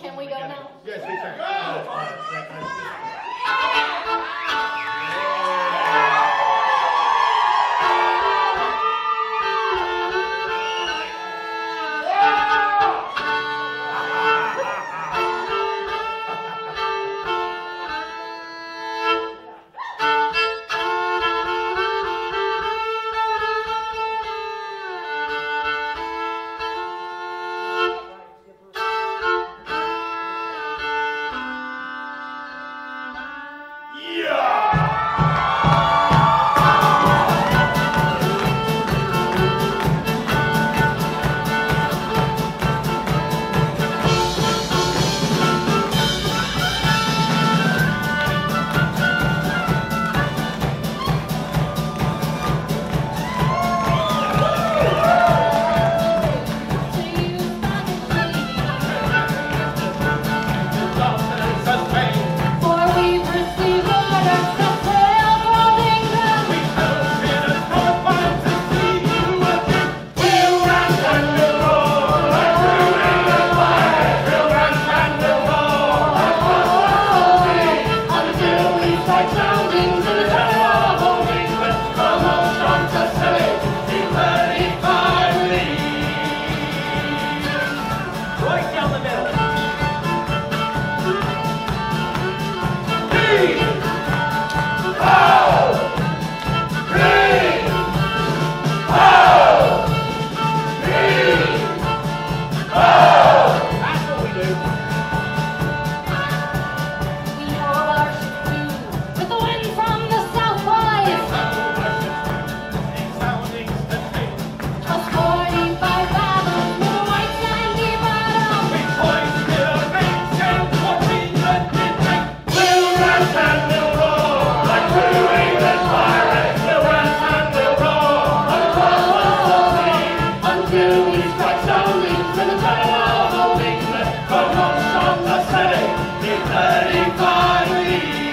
Can we go now? Yes, we can. Right down the middle. Heavenly Father,